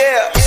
Yeah.